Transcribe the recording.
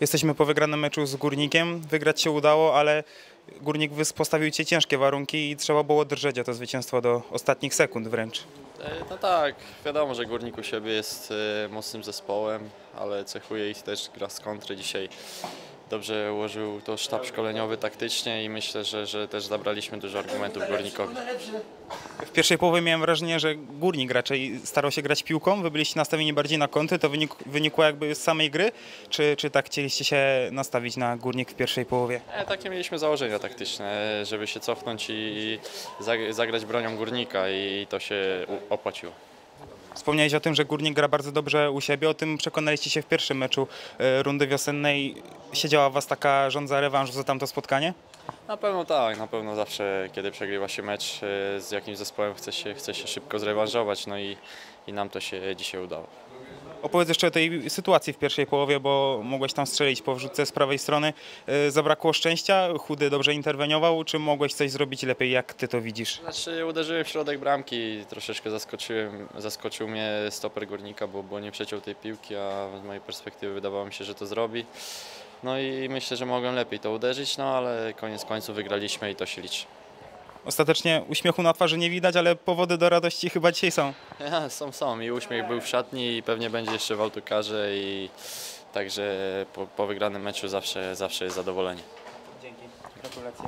Jesteśmy po wygranym meczu z Górnikiem. Wygrać się udało, ale Górnik postawił Ci ciężkie warunki i trzeba było drżeć o to zwycięstwo do ostatnich sekund wręcz. E, No tak, wiadomo, że Górnik u siebie jest e, mocnym zespołem, ale cechuje ich też gra z kontry. Dzisiaj dobrze ułożył to sztab szkoleniowy taktycznie i myślę, że, że też zabraliśmy dużo argumentów Górnikowi. W pierwszej połowie miałem wrażenie, że Górnik raczej starał się grać piłką. Wy byliście nastawieni bardziej na kąty. To wynik, wynikło jakby z samej gry? Czy, czy tak chcieliście się nastawić na Górnik w pierwszej połowie? E, takie mieliśmy założenia taktyczne, żeby się cofnąć i zag- zagrać bronią Górnika i to się opłaciło. Wspomniałeś o tym, że Górnik gra bardzo dobrze u siebie. O tym przekonaliście się w pierwszym meczu e, rundy wiosennej. Siedziała Was taka żądza rewanżu za tamto spotkanie? Na pewno tak, na pewno zawsze kiedy przegrywa się mecz e, z jakimś zespołem chce się, chce się szybko zrewanżować, no i, i nam to się dzisiaj udało. Opowiedz jeszcze o tej sytuacji w pierwszej połowie, bo mogłeś tam strzelić po wrzutce z prawej strony. E, Zabrakło szczęścia? Chudy dobrze interweniował? Czy mogłeś coś zrobić lepiej? Jak Ty to widzisz? Znaczy uderzyłem w środek bramki, troszeczkę zaskoczyłem, zaskoczył mnie stoper Górnika, bo, bo nie przeciął tej piłki, a z mojej perspektywy wydawało mi się, że to zrobi. No i myślę, że mogłem lepiej to uderzyć, no ale koniec końców wygraliśmy i to się liczy. Ostatecznie uśmiechu na twarzy nie widać, ale powody do radości chyba dzisiaj są. Ja, są, są i uśmiech był w szatni i pewnie będzie jeszcze w autokarze i także po, po wygranym meczu zawsze, zawsze jest zadowolenie. Dzięki. Gratulacje.